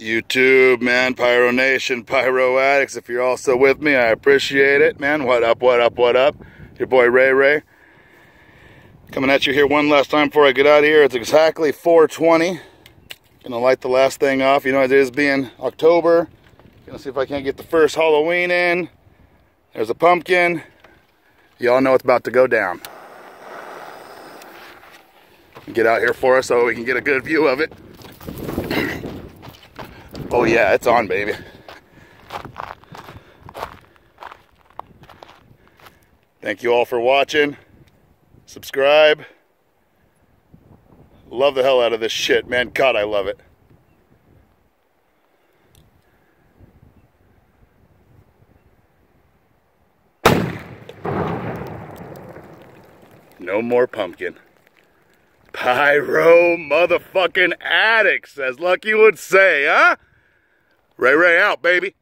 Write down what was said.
YouTube, man, Pyro Nation, Pyro Addicts. If you're also with me, I appreciate it, man. What up, what up, what up? Your boy Ray Ray. Coming at you here one last time before I get out of here. It's exactly 420. Gonna light the last thing off. You know, it is being October. Gonna see if I can't get the first Halloween in. There's a pumpkin. Y'all know it's about to go down. Get out here for us so we can get a good view of it. Oh yeah, it's on, baby. Thank you all for watching. Subscribe. Love the hell out of this shit, man. God, I love it. No more pumpkin. Pyro motherfucking addicts, as Lucky would say, huh? Ray Ray out, baby.